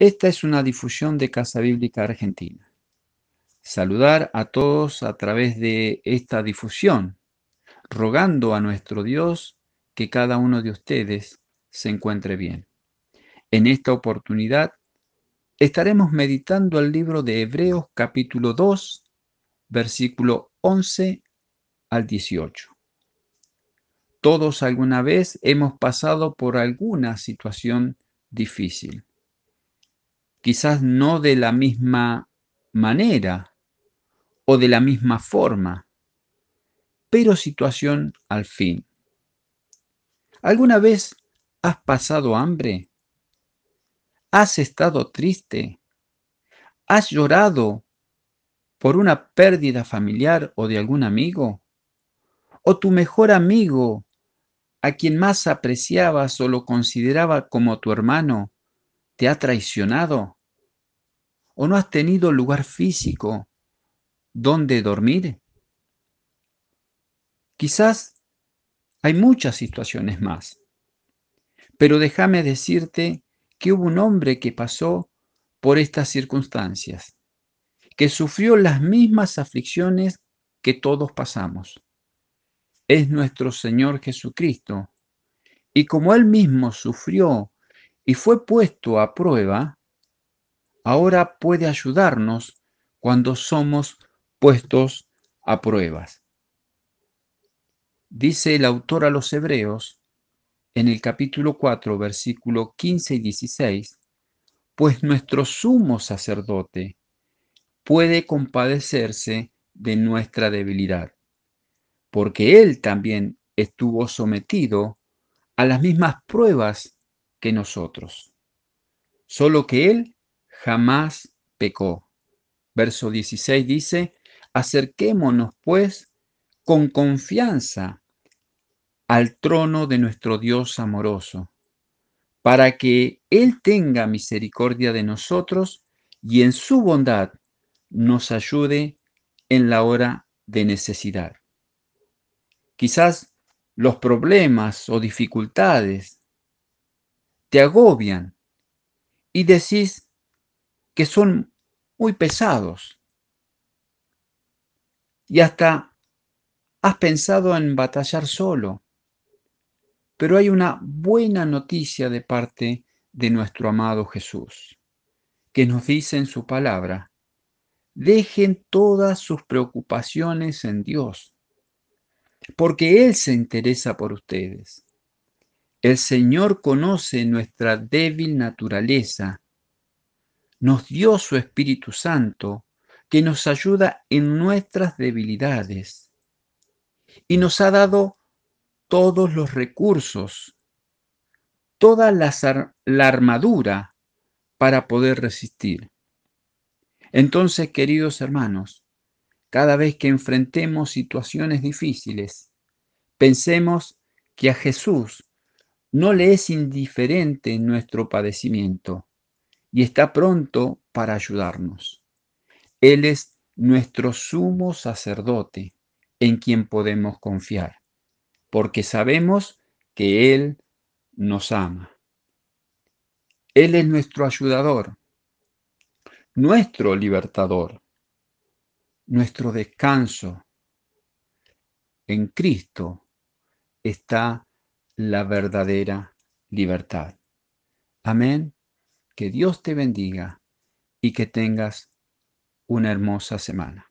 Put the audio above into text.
Esta es una difusión de Casa Bíblica Argentina. Saludar a todos a través de esta difusión, rogando a nuestro Dios que cada uno de ustedes se encuentre bien. En esta oportunidad estaremos meditando el libro de Hebreos capítulo 2, versículo 11 al 18. Todos alguna vez hemos pasado por alguna situación difícil. Quizás no de la misma manera o de la misma forma, pero situación al fin. ¿Alguna vez has pasado hambre? ¿Has estado triste? ¿Has llorado por una pérdida familiar o de algún amigo? ¿O tu mejor amigo, a quien más apreciabas o lo consideraba como tu hermano, te ha traicionado? ¿O no has tenido lugar físico donde dormir? Quizás hay muchas situaciones más, pero déjame decirte que hubo un hombre que pasó por estas circunstancias, que sufrió las mismas aflicciones que todos pasamos. Es nuestro Señor Jesucristo. Y como Él mismo sufrió y fue puesto a prueba, ahora puede ayudarnos cuando somos puestos a pruebas. Dice el autor a los Hebreos en el capítulo 4, versículo 15 y 16, pues nuestro sumo sacerdote puede compadecerse de nuestra debilidad, porque él también estuvo sometido a las mismas pruebas que nosotros, solo que él jamás pecó. Verso 16 dice, acerquémonos pues con confianza al trono de nuestro Dios amoroso, para que Él tenga misericordia de nosotros y en su bondad nos ayude en la hora de necesidad. Quizás los problemas o dificultades te agobian y decís que son muy pesados. Y hasta has pensado en batallar solo pero hay una buena noticia de parte de nuestro amado Jesús, que nos dice en su palabra, dejen todas sus preocupaciones en Dios, porque Él se interesa por ustedes. El Señor conoce nuestra débil naturaleza, nos dio su Espíritu Santo, que nos ayuda en nuestras debilidades, y nos ha dado todos los recursos, toda la, la armadura para poder resistir. Entonces, queridos hermanos, cada vez que enfrentemos situaciones difíciles, pensemos que a Jesús no le es indiferente nuestro padecimiento y está pronto para ayudarnos. Él es nuestro sumo sacerdote en quien podemos confiar porque sabemos que Él nos ama. Él es nuestro ayudador, nuestro libertador, nuestro descanso. En Cristo está la verdadera libertad. Amén. Que Dios te bendiga y que tengas una hermosa semana.